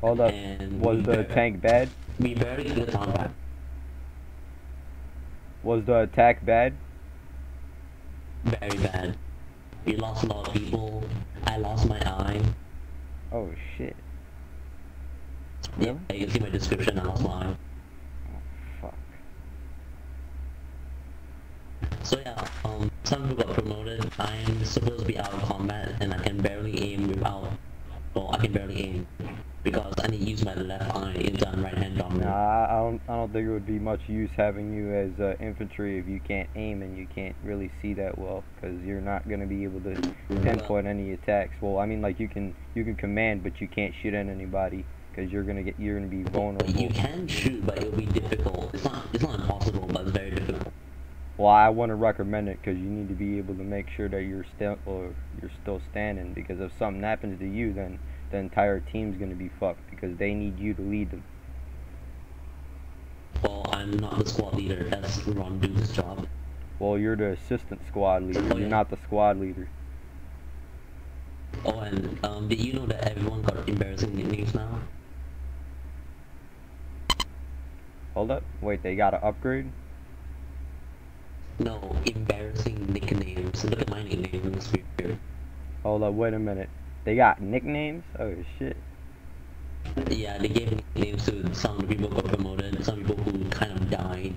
Hold up. And Was the tank bad? We barely hit the combat. Was the attack bad? Very bad. We lost a lot of people. I lost my eye. Oh shit. Yeah, you can see my description. I lost my. Fuck. So yeah, um, some people got promoted. I'm supposed to be out of combat, and I can barely aim without. Well, I can barely aim because I need to use my left eye into a right hand dominant. Nah, I don't. I don't think it would be much use having you as uh, infantry if you can't aim and you can't really see that well, because you're not gonna be able to pinpoint any attacks. Well, I mean, like you can you can command, but you can't shoot at anybody because you're gonna get you're gonna be vulnerable. You can shoot, but it'll be difficult. It's not. It's not impossible, but it's very difficult. Well, I want to recommend it because you need to be able to make sure that you're still or you're still standing. Because if something happens to you, then the entire team's gonna be fucked because they need you to lead them. Well, I'm not the squad leader. That's Ron Duke's job. Well, you're the assistant squad leader. Oh, You're not the squad leader. Oh, and um, did you know that everyone got embarrassing nicknames now? Hold up. Wait, they got to upgrade? No, embarrassing nicknames. Look at my nickname. Hold up. Wait a minute. They got nicknames? Oh shit. Yeah, they gave nicknames to some of the people who got promoted, some people who kind of died.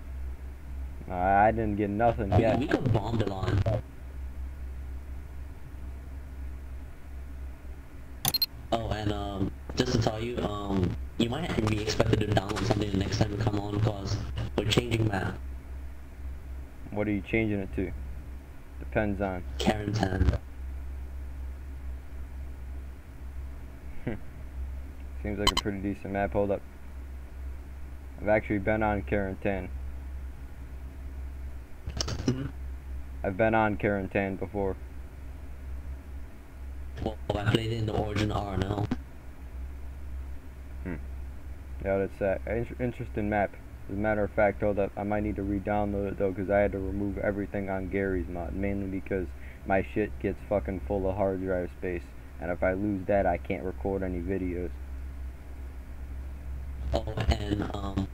Uh, I didn't get nothing We- yet. We got bombed a lot. Oh, and um, just to tell you, um, you might be expected to download something the next time you come on, because we're changing map. What are you changing it to? Depends on. Carentan. Seems like a pretty decent map. Hold up. I've actually been on Carentan. Mhm. I've been on Carentan before. Well, I played in the Origin RNL. Hmm. Yeah, that's that. In- interesting map. As a matter of fact, hold up. I might need to re-download it though, because I had to remove everything on Garry's mod, mainly because my shit gets fucking full of hard drive space, and if I lose that, I can't record any videos. Oh, and um,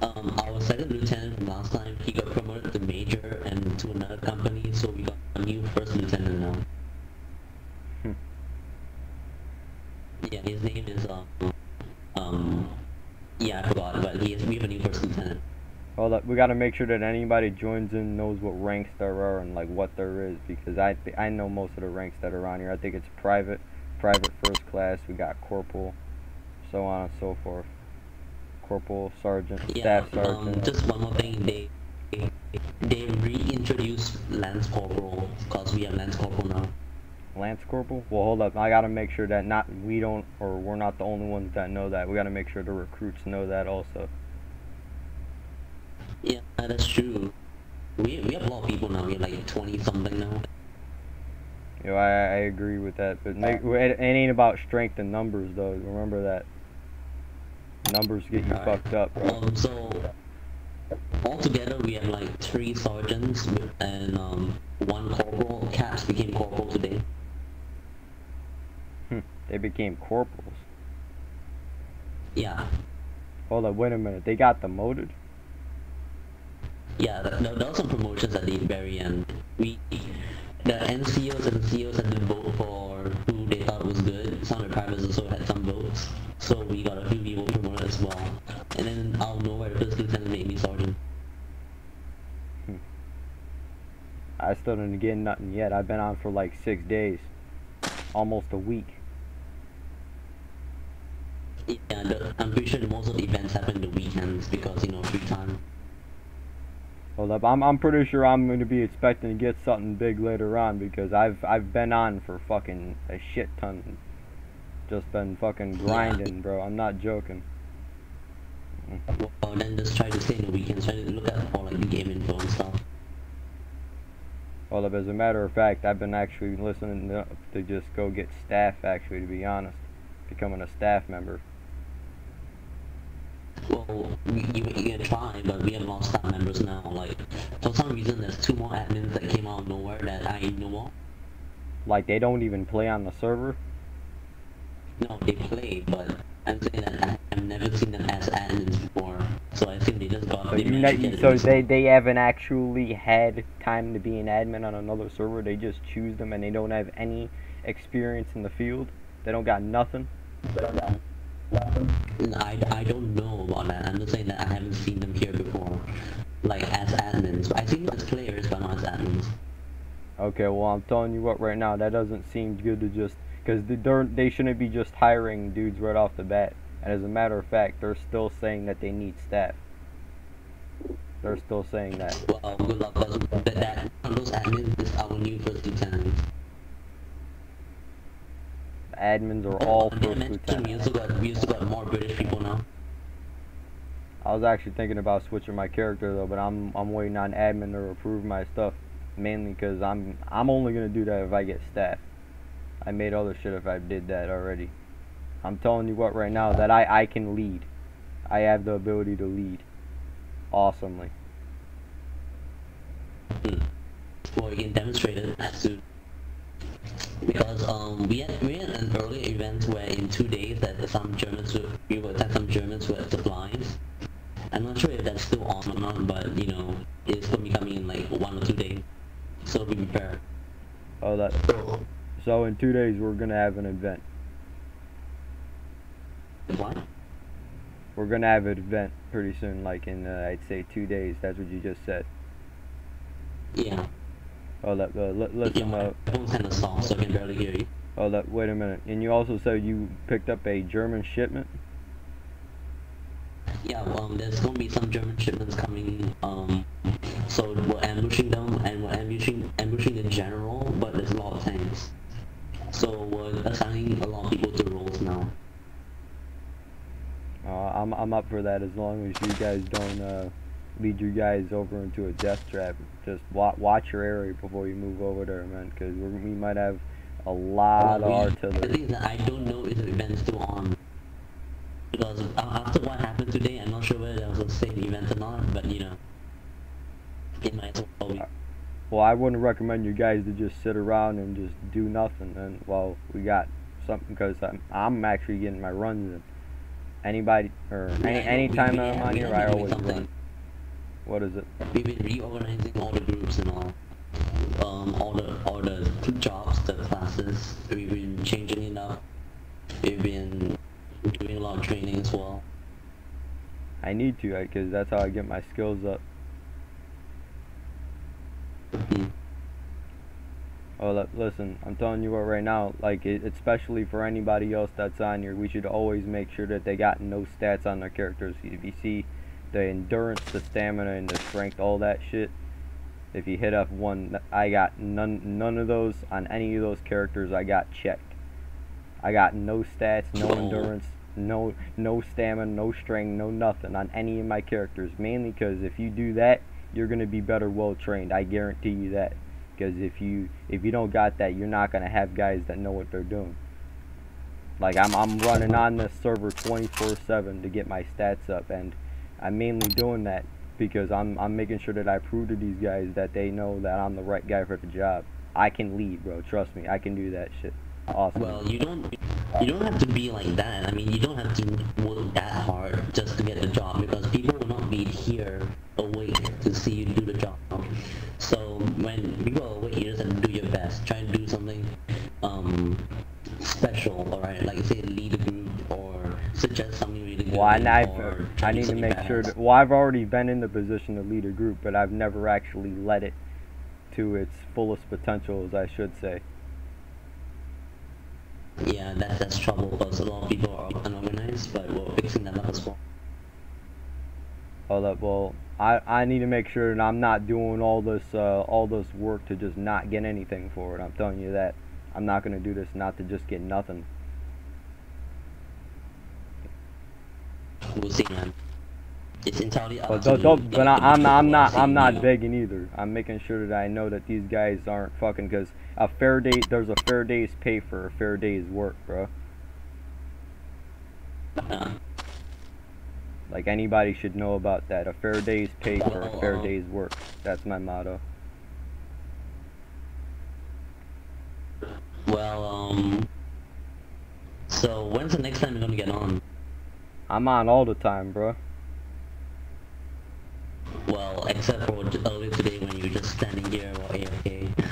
um, our second lieutenant from last time, he got promoted to major and to another company, so we got a new first lieutenant now. Hmm. Yeah, his name is um, um, yeah, I forgot, but he is, we have a new first lieutenant. Up, we gotta make sure that anybody joins in knows what ranks there are and like what there is because I I know most of the ranks that are on here. I think it's private, private first class. We got corporal, so on and so forth. Corporal, sergeant, Yeah, staff um, sergeant. just one more thing, they they reintroduced Lance Corporal, because we have Lance Corporal now. Lance Corporal? Well, hold up. I gotta make sure that not we don't or we're not the only ones that know that. We gotta make sure the recruits know that also. Yeah, that's true. We, we have a lot of people now, we have like 20 something now. You know, I I agree with that, but make, it ain't about strength and numbers though. Remember that. Numbers get you Alright. fucked up. Um, so altogether we have like three sergeants and um, one corporal. Caps became corporal today. They became corporals. Yeah, Hold up, wait a minute. They got demoted? yeah. There, there were some promotions at the very end. We, the NCOs and COs had to vote for who they thought was good. Some of the privates also had some votes, so we got a few as well. And then out of nowhere, first lieutenant made me sergeant. Hmm. I still didn't get nothing yet. I've been on for like six days. Almost a week. Yeah, the, I'm pretty sure most of the events happen the weekends because you know free time. Hold up, I'm I'm pretty sure I'm gonna be expecting to get something big later on because I've I've been on for fucking a shit ton. Just been fucking grinding, bro. I'm not joking. Well, then just try to stay in the weekends, try to look at all like the game info and stuff. Up, as a matter of fact, I've been actually listening to, to just go get staff. Actually, to be honest, becoming a staff member. Well, you, you, you can try, but we have of staff members now. Like, for some reason, there's two more admins that came out of nowhere that I know of. Like they don't even play on the server. No, they play, but I'm saying that I've never seen them as admins before. So I think they just got. So they you managed to ne- get so they they haven't actually had time to be an admin on another server. They just choose them and they don't have any experience in the field. They don't got nothing. I, I don't know about that. I'm just saying that I haven't seen them here before, like as admins. I see them as players, but not. Okay, well I'm telling you what right now that doesn't seem good to just because they shouldn't be just hiring dudes right off the bat. And as a matter of fact, they're still saying that they need staff. They're still saying that. Well, good luck, because that, that those admins is our new first lieutenant. The admins are all first we also got we also got more British people now. I was actually thinking about switching my character though, but I'm I'm waiting on admin to approve my stuff, mainly because I'm I'm only gonna do that if I get staff. I made other shit if I did that already. I'm telling you what right now that I I can lead. I have the ability to lead, awesomely. Well, we can demonstrate it soon. Because um, we had we had an earlier event where in two days that some Germans were, we were attack some Germans with supplies. I'm not sure if that's still on or not, but you know it's gonna be coming in like one or two days. So prepared. Oh that. So in two days we're gonna have an event. What? We're gonna have an event pretty soon, like in uh, I'd say two days. That's what you just said. Yeah. Oh that. Uh, li- Yeah, listen. my Uh, phone's kind of soft, so I can barely hear you. oh that. Wait a minute. And you also said you picked up a German shipment. Yeah, um, there's gonna be some German shipments coming. Um, so we're ambushing them, and we're ambushing ambushing the general, but there's a lot of tanks. So we're assigning a lot of people to roles now. Uh, I'm I'm up for that as long as you guys don't uh, lead you guys over into a death trap. Just wa- watch your area before you move over there, man, because we might have a lot Well, of we- The thing is that I don't know if the event's still on. Because after what happened today, I'm not sure whether that was a safe event or not, but you know, it might as well I wouldn't recommend you guys to just sit around and just do nothing. And well, we got something because I'm I'm actually getting my runs in. Anybody or Yeah, any anytime we- we I'm on here, I always something. run. What is it? We've been reorganizing all the groups and all. Um, all the all the jobs, the classes. We've been changing it up. We've been doing a lot of training as well. I need to because that's how I get my skills up. Oh, li- listen, I'm telling you what right now, like, it, especially for anybody else that's on here, we should always make sure that they got no stats on their characters. If you see the endurance, the stamina, and the strength, all that shit, if you hit up one, I got none, none of those on any of those characters, I got checked. I got no stats, no endurance, no no stamina, no strength, no nothing on any of my characters. Mainly because if you do that, you're gonna be better well trained. I guarantee you that. Because if you if you don't got that, you're not gonna have guys that know what they're doing. Like I'm I'm running on this server 24/7 to get my stats up, and I'm mainly doing that because I'm I'm making sure that I prove to these guys that they know that I'm the right guy for the job. I can lead, bro. Trust me, I can do that shit. Awesome. Well, you don't you don't have to be like that. I mean, you don't have to work that hard just to get the and I, or try I need to make sure that. Well, I've already been in the position to lead a group, but I've never actually led it to its fullest potential, as I should say. Yeah, that, that's trouble because a lot of people are unorganized, but we're fixing that up as well. Hold up. Well, I I need to make sure that I'm not doing all this uh, all this work to just not get anything for it. I'm telling you that. I'm not gonna do this not to just get nothing. We'll. It's entirely up to don't, you. don't, but I, I'm, not, I'm not I'm not begging either. I'm making sure that I know that these guys aren't fucking because a fair day there's a fair day's pay for a fair day's work, bro. Uh, Like anybody should know about that. A fair day's pay for a fair uh, day's work. That's my motto. Well, um, So when's the next time you're gonna get on? I'm on all the time, bro. Well, except for earlier today when you were just standing here while AFK.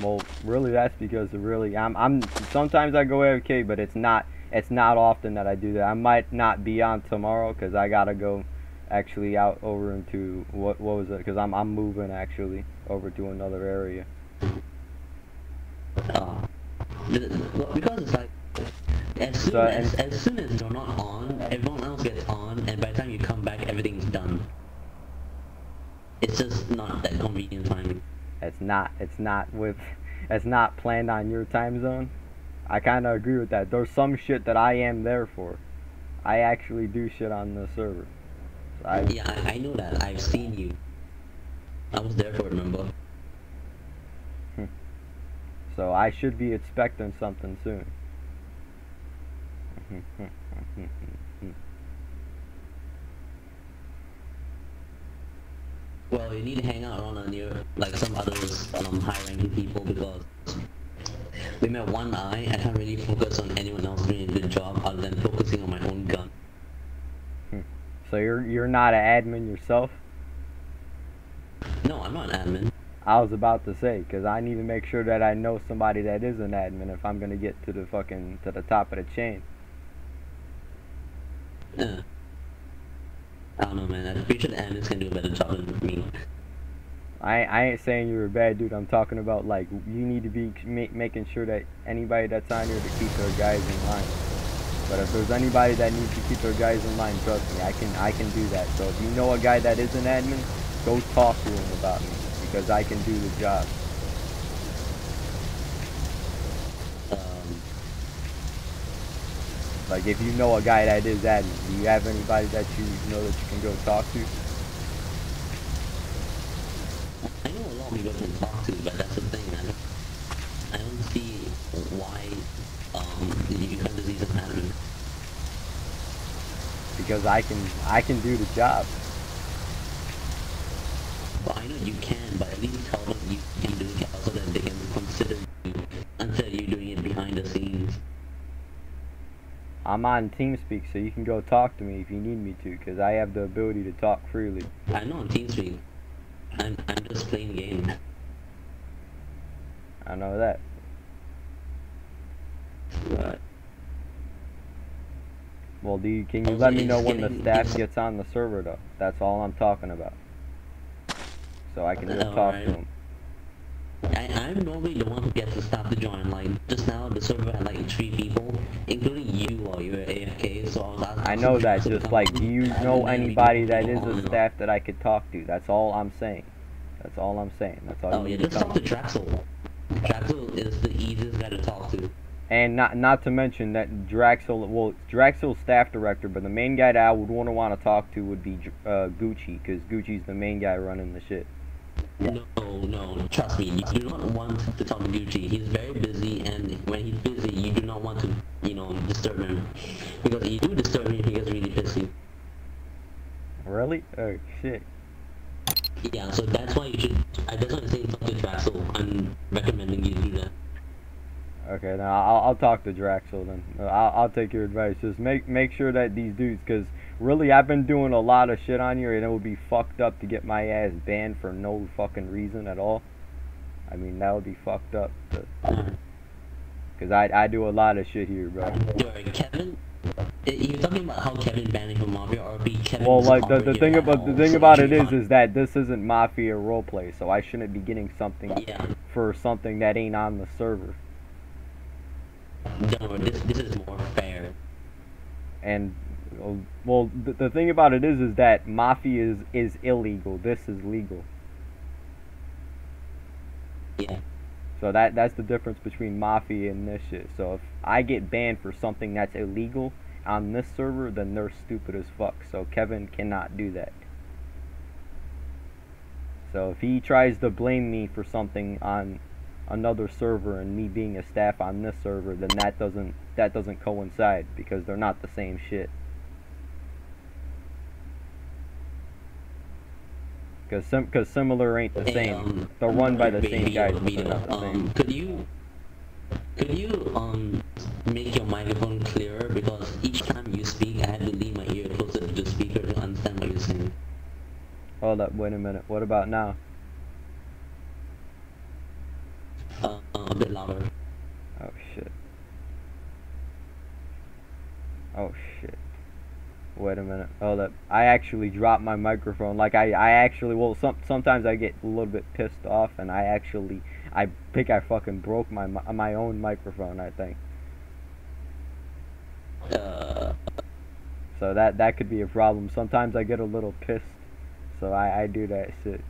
Well, really, that's because really, I'm, I'm. Sometimes I go AFK, but it's not, it's not often that I do that. I might not be on tomorrow because I gotta go, actually out over into what, what was it? Because I'm, I'm moving actually over to another area. Uh, because it's like as soon So, as, as soon as you're not on, everyone else gets on, and by the time you come back, everything's done. It's just not that convenient timing. It's not, it's not with, it's not planned on your time zone. I kind of agree with that. There's some shit that I am there for. I actually do shit on the server. So I, Yeah, I, I know that. I've seen you. I was there for it, remember? Hmm. So I should be expecting something soon. Well, you need to hang out around near like some other um, high-ranking people because we met one eye. I can't really focus on anyone else doing a good job other than focusing on my own gun. so you're you're not an admin yourself? No, I'm not an admin. I was about to say because I need to make sure that I know somebody that is an admin if I'm gonna get to the fucking to the top of the chain. Yeah. I don't know, man. I'm pretty sure the admins can do a better job than me. I I ain't saying you're a bad dude. I'm talking about like you need to be ma- making sure that anybody that's on here to keep their guys in line. But if there's anybody that needs to keep their guys in line, trust me, I can I can do that. So if you know a guy that is an admin, go talk to him about me because I can do the job. Um, Like if you know a guy that is admin, do you have anybody that you know that you can go talk to? I know a lot of people can talk to, but that's the thing. I don't, I don't see why um, you can't just use an admin. Because I can I can do the job. Well, I know you can, I'm on TeamSpeak, so you can go talk to me if you need me to, because I have the ability to talk freely. I know on TeamSpeak. I'm, I'm just playing game. I know that. But Well, do you, can you let me know when the staff gets on the server, though? That's all I'm talking about. So I can just oh, talk to Alright. them. I, I'm normally the one who gets the staff to join. Like, just now the server had like three people, including you while you were AFK, so I was asking I know that, just like, do you know anybody that is a staff that I could talk to? That's all I'm saying. That's all I'm saying. That's all. Oh you yeah, need to just talk to. Draxel. Draxel is the easiest guy to talk to. And not not to mention that Draxel, well, Draxel's staff director, but the main guy that I would want to want to talk to would be uh, Gucci, because Gucci's the main guy running the shit. No, no, trust me, you do not want to talk to Gucci. He's very busy, and when he's busy, you do not want to, you know, disturb him. Because if you do disturb him, he gets really pissy. Really? Oh shit. Yeah, so that's why you should, I that's why I'm saying talk to Draxel. I'm recommending you do that. Okay, now I'll, I'll talk to Draxel then. I'll, I'll take your advice. Just make make sure that these dudes, because really I've been doing a lot of shit on here, and it would be fucked up to get my ass banned for no fucking reason at all. I mean that would be fucked up. Because uh-huh. I I do a lot of shit here, bro. Kevin? You're talking about how Kevin banning from Mafia RP, Kevin Well, like the, the thing about the thing about it is that this isn't mafia roleplay, so I shouldn't be getting something Yeah, for something that ain't on the server. don't this, this is more fair. And well, the, the thing about it is is that mafia is is illegal. This is legal. Yeah. So that that's the difference between mafia and this shit. So if I get banned for something that's illegal on this server, then they're stupid as fuck. So Kevin cannot do that. So if he tries to blame me for something on another server and me being a staff on this server, then that doesn't that doesn't coincide because they're not the same shit. Cause sim- cause similar ain't the same. um, They're run by the same guys, but they're video, not the same. Um, could you, could you, um, make your microphone clearer because each time you speak, I have to lean my ear closer to the speaker to understand what you're saying. Hold up, wait a minute. What about now? Uh, uh, a bit louder. Oh shit. Oh shit. Wait a minute. Hold up. I actually dropped my microphone. Like I, I actually well some sometimes I get a little bit pissed off and I actually I think I fucking broke my my own microphone, I think. Uh, So that that could be a problem. Sometimes I get a little pissed. So I I do that shit.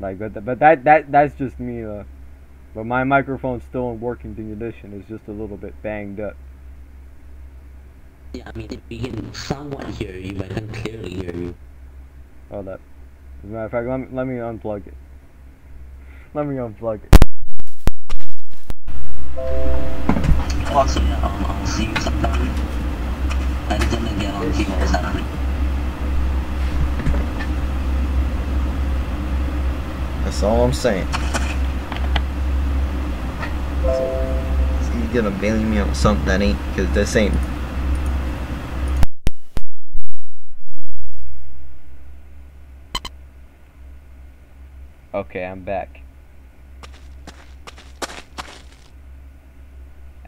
Like but but that that that's just me uh but my microphone's still in working condition. It's just a little bit banged up. Yeah, I mean, we can somewhat hear you, but I can't clearly hear you. Hold up. As a matter of fact, let me, let me unplug it. Let me unplug it. Also, yeah, I'll, I'll see you sometime. I didn't get on to you on Saturday. That's all I'm saying. Gonna bail me on something that ain't, cause this ain't. Okay, I'm back.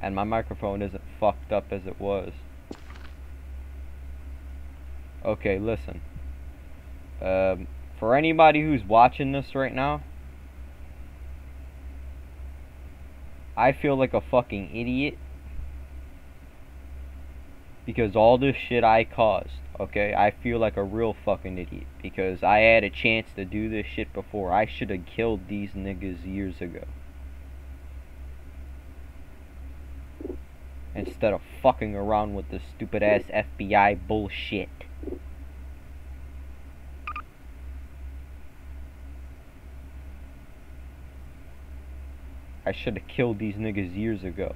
And my microphone isn't fucked up as it was. Okay, listen. Um, for anybody who's watching this right now, I feel like a fucking idiot because all this shit I caused, okay? I feel like a real fucking idiot because I had a chance to do this shit before. I should have killed these niggas years ago. Instead of fucking around with this stupid ass FBI bullshit. I should have killed these niggas years ago.